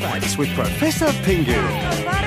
Thanks with Professor Pingu.